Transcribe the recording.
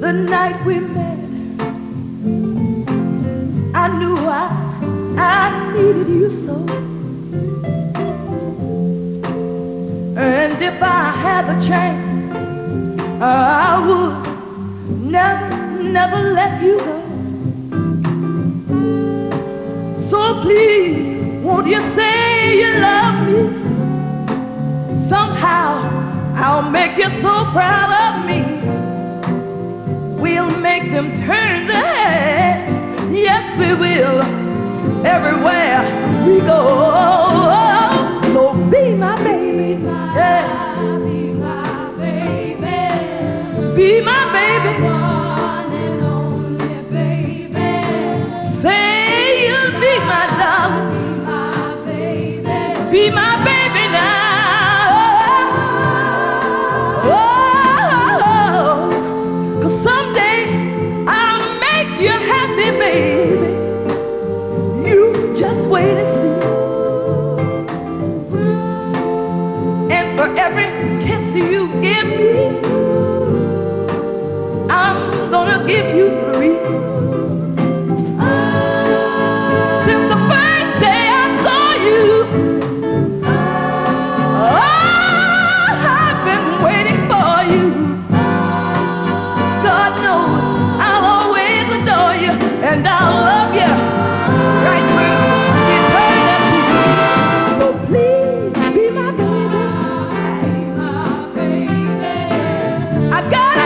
The night we met, I knew I, I needed you so. And if I had the chance, I would never, never let you go. So please, won't you say you love me? Somehow I'll make you so proud of me. We'll make them turn their heads. Yes, we will. Everywhere we go. So be my baby. Yeah. Be my baby. Be my baby. You. Since the first day I saw you, oh, I've been waiting for you. God knows I'll always adore you, and I'll love you right through. So please be my baby. My baby. I got